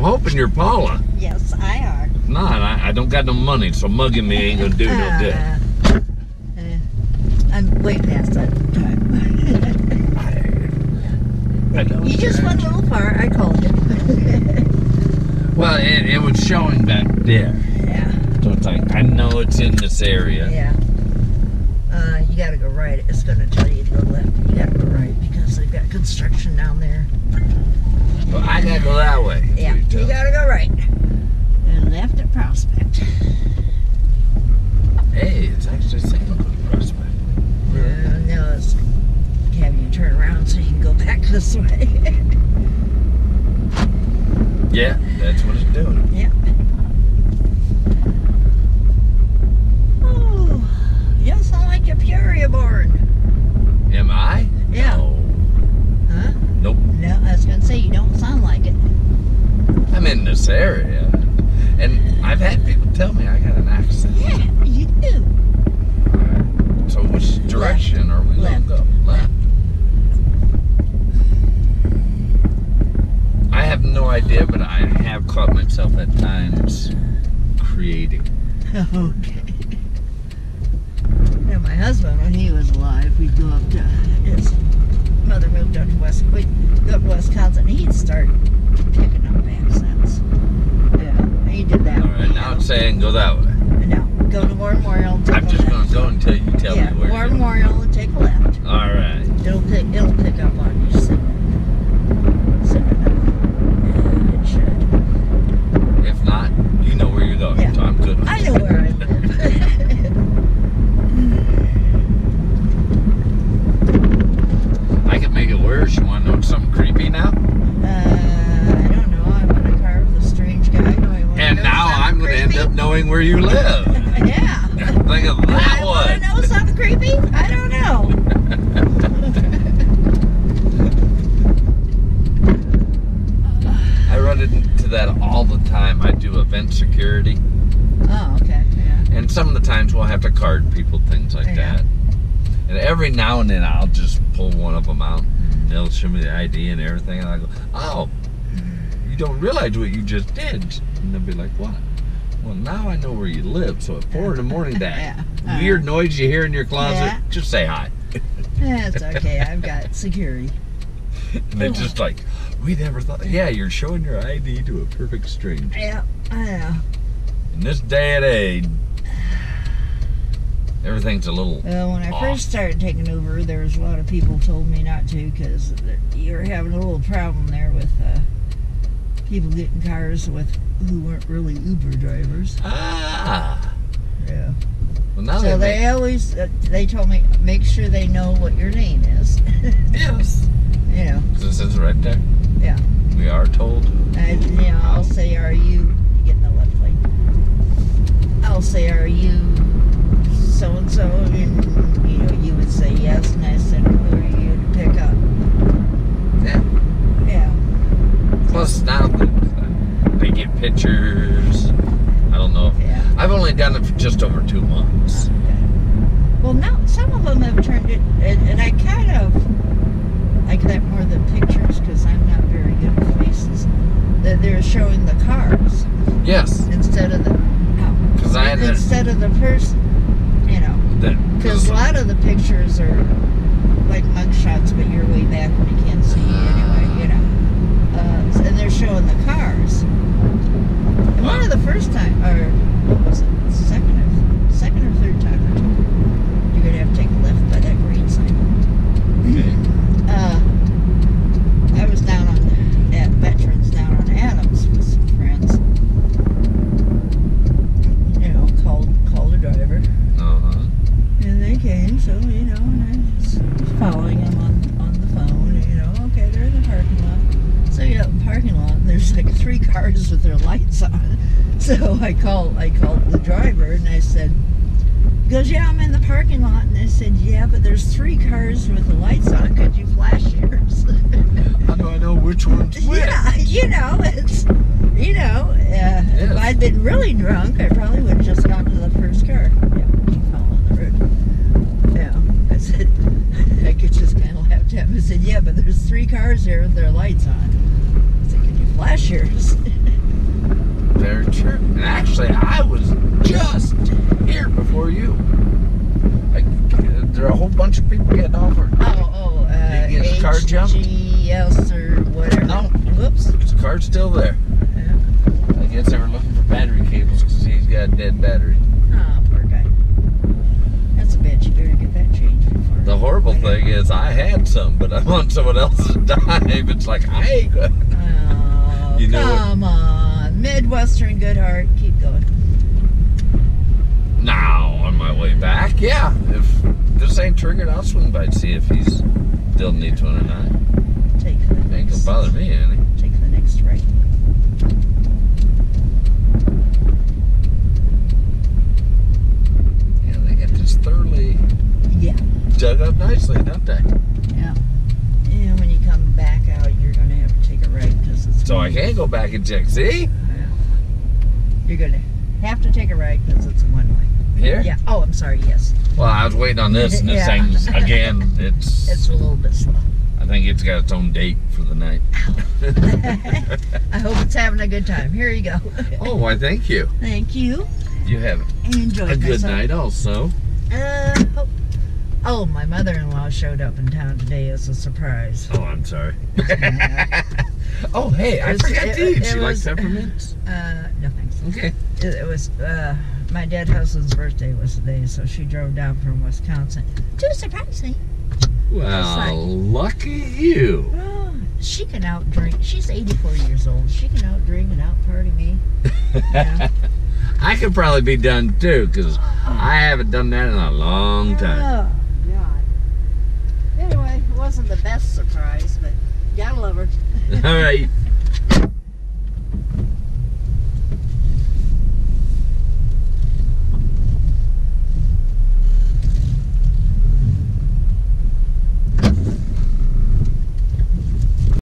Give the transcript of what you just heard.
hoping you're Paula. Yes, I are. If not, I, I don't got no money, so mugging me ain't gonna do no good. Uh, uh, I'm way past that time. I don't you just went a little far. I called you. Well, it, it was showing back there. yeah, So it's like, I know it's in this area. yeah. Uh, you gotta go right. It's gonna tell you to go left. You gotta go right because they've got construction down there. But I gotta go that way. Yeah, you you gotta go right. And left at Prospect. Hey, it's actually saying Prospect. Yeah, now it's have you turn around so you can go back this way. Yeah, that's what it's doing. Yep. Oh, you don't sound like you're Peoria born. Am I? Yeah. No. Huh? Nope. No, I was gonna say you don't sound like it. I'm in this area. And I've had people tell me I got an accent. Yeah, you do. So which direction are we Left. gonna go? Left. I have no idea, but I have caught myself at times creating. Okay. Yeah, my husband, when he was alive, we'd go up to his mother moved up to West, we'd go up to Wisconsin. He'd start picking up accents. Yeah, he did that. All right, now it's saying go that way. No, go to War Memorial. Take I'm just left. gonna go until you tell yeah, me where. War. Memorial and take a left. All right. It'll pick. It'll pick up on you. Soon enough. Yeah, it should. If not, you know where you're going, Yeah. so I'm good. with I it. know where I live. I can make it worse. You want to know something creepy now? uh, I don't know. I'm in a car with a strange guy. Do I wanna And know now something I'm going to end creepy? up knowing where you live. Yeah. Think of that I want to one. know something creepy? I don't know. I run into that all the time. I do event security, Oh, okay. Yeah. and some of the times we'll have to card people, things like Yeah. that. And every now and then I'll just pull one of them out. And they'll show me the ID and everything, and I go, "Oh, you don't realize what you just did." And they'll be like, "What?" Well, now I know where you live. So at four in the morning, that Yeah. Weird noise you hear in your closet, Yeah. just say hi. That's okay. I've got security. And they're just like, "We never thought." Yeah, you're showing your ID to a perfect stranger. Yeah, I know. In this day and age, everything's a little. Well, when I off. first started taking Uber, there was a lot of people told me not to because you were having a little problem there with uh, people getting cars with who weren't really Uber drivers. Ah. Yeah. Well, now so they they always uh, they told me make sure they know what your name is. yes. you know, This is right there. Yeah. We are told. I, you know, I'll say, "Are you?" Get in the left lane. I'll say, "Are you so and so?" And you know, you would say yes, and I said, "Who are you to pick up?" Yeah. Yeah. Plus now they- they get pictures. I don't know. If, Yeah. I've only done it for just over two months. Okay. Well, now some of them have turned it, and, and I kind of like that more than pictures because I'm not very good with faces. That they're showing the cars Yes. instead of the Because I had that. instead of the person. You know, because a lot of the pictures are like mug shots, but you're way back when you can't see anyway. You know, uh, and they're showing the cars. And one of the first time, or what was it, second or second or third time I told you, you're gonna have to take a left by that green sign. Okay. Uh, I was down on at Veterans down on Adams with some friends. You know, called called a driver, Uh-huh. and they came. So you know, and I was following them on on the phone. You know, okay, they're in the parking lot. So you get out in the parking lot, and there's like three cars with their lights on. So I called I called the driver, and I said. He goes, yeah, I'm in the parking lot. And I said, yeah, but there's three cars with the lights on. Could you flash yours? How do I know which one's which? yeah, you know, it's, you know, uh, if I'd been really drunk, I probably would have just gone to the first car. Yeah, on the road. Yeah, I said, I could just kind of laughed at him. I said, yeah, but there's three cars there with their lights on. I said, could last year's. Very true. And actually, I was just here before you. Like, there are a whole bunch of people getting offered. Oh, oh, uh, You get the car jumped? HGS or whatever. No. Whoops. The car's still there. Yeah. I guess they were looking for battery cables because he's got a dead battery. Oh, poor guy. That's a bitch. You better get that changed before. The horrible thing is, I had some, but I'm on someone else's dime. It's like, I ain't good. You know what- come on. Midwestern good heart. Keep going. Now, on my way back, yeah. If this ain't triggered, I'll swing by and see if he's still needs one or not. Take the next. Ain't gonna bother me any. take the next right. Yeah, they got this thoroughly Yeah. dug up nicely, don't they? Yeah. And when you come back out, you're going to have to take a right because it's. So I can't go back and check. See? Yeah. You're going to have to take a right because it's one way. Here? Yeah. Oh, I'm sorry. Yes. Well, I was waiting on this, and this Yeah. thing's again. It's, It's a little bit slow. I think it's got its own date for the night. I hope it's having a good time. Here you go. oh, why? Thank you. Thank you. You have Enjoy a good myself. night, also. Uh, oh. my mother-in-law showed up in town today as a surprise. Oh, I'm sorry. Oh, hey, I was- forgot it- to eat. it She likes was- peppermints. Uh, no thanks. Okay. It, it was uh, my dead husband's birthday was today, so she drove down from Wisconsin to surprise me. Well, like- lucky you. Oh, she can out drink. She's 84 years old. She can out drink and out party me. Yeah. I could probably be done too, because I haven't done that in a long time. Oh, God. Anyway, it wasn't the best surprise, but gotta love her. All right.